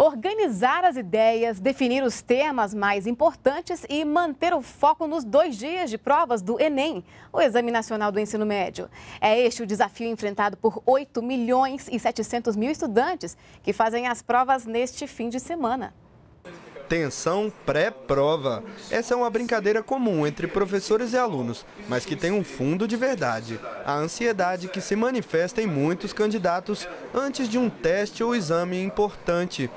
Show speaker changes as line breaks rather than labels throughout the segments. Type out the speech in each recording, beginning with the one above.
Organizar as ideias, definir os temas mais importantes e manter o foco nos dois dias de provas do Enem, o Exame Nacional do Ensino Médio. É este o desafio enfrentado por 8 milhões e 700 mil estudantes que fazem as provas neste fim de semana.
Tensão pré-prova. Essa é uma brincadeira comum entre professores e alunos, mas que tem um fundo de verdade. A ansiedade que se manifesta em muitos candidatos antes de um teste ou exame importante.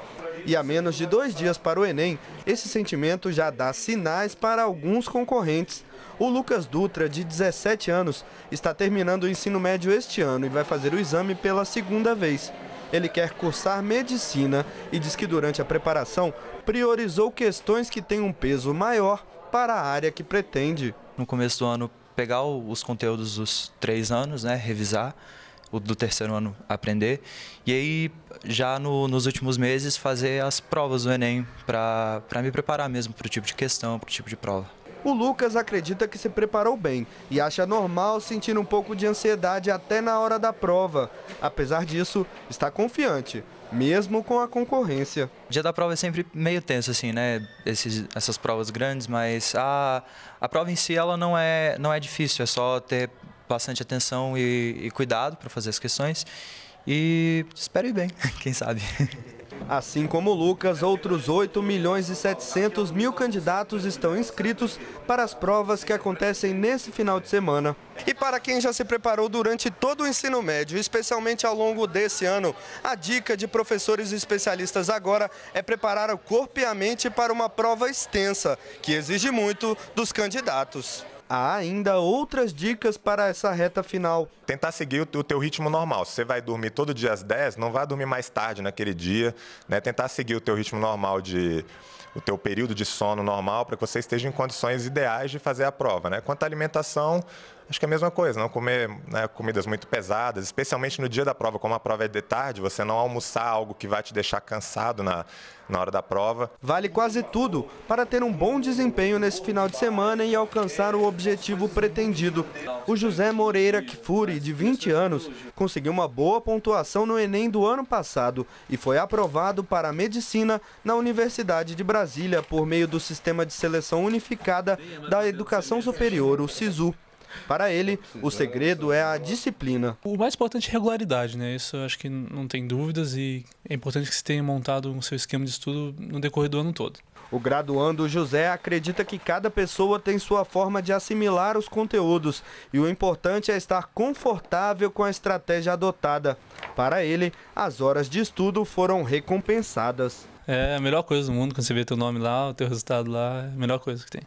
E a menos de dois dias para o Enem, esse sentimento já dá sinais para alguns concorrentes. O Lucas Dutra, de 17 anos, está terminando o ensino médio este ano e vai fazer o exame pela segunda vez. Ele quer cursar medicina e diz que durante a preparação priorizou questões que têm um peso maior para a área que pretende.
No começo do ano, pegar os conteúdos dos três anos, né, revisar, o do terceiro ano aprender, e aí já no, nos últimos meses fazer as provas do Enem para me preparar mesmo para o tipo de questão, para o tipo de prova.
O Lucas acredita que se preparou bem e acha normal sentir um pouco de ansiedade até na hora da prova. Apesar disso, está confiante, mesmo com a concorrência.
O dia da prova é sempre meio tenso, assim, né? Esses, essas provas grandes, mas a, a prova em si ela não é, não é difícil, é só ter bastante atenção e, e cuidado para fazer as questões. E espero ir bem, quem sabe.
Assim como Lucas, outros 8 milhões e 700 mil candidatos estão inscritos para as provas que acontecem nesse final de semana. E para quem já se preparou durante todo o ensino médio, especialmente ao longo desse ano, a dica de professores e especialistas agora é preparar o corpo e a mente para uma prova extensa, que exige muito dos candidatos há ainda outras dicas para essa reta final.
Tentar seguir o teu ritmo normal. Se você vai dormir todo dia às 10, não vá dormir mais tarde naquele dia. Né? Tentar seguir o teu ritmo normal de o teu período de sono normal para que você esteja em condições ideais de fazer a prova. Né? Quanto à alimentação, acho que é a mesma coisa, não comer né, comidas muito pesadas, especialmente no dia da prova, como a prova é de tarde, você não almoçar algo que vai te deixar cansado na, na hora da prova.
Vale quase tudo para ter um bom desempenho nesse final de semana e alcançar o objetivo pretendido. O José Moreira Kifuri, de 20 anos, conseguiu uma boa pontuação no Enem do ano passado e foi aprovado para medicina na Universidade de Brasília por meio do Sistema de Seleção Unificada da Educação Superior, o SISU. Para ele, o segredo é a disciplina.
O mais importante é regularidade, né? Isso eu acho que não tem dúvidas e é importante que você tenha montado o seu esquema de estudo no decorrer do ano todo.
O graduando José acredita que cada pessoa tem sua forma de assimilar os conteúdos e o importante é estar confortável com a estratégia adotada. Para ele, as horas de estudo foram recompensadas.
É a melhor coisa do mundo quando você vê teu nome lá, o teu resultado lá, é a melhor coisa que tem.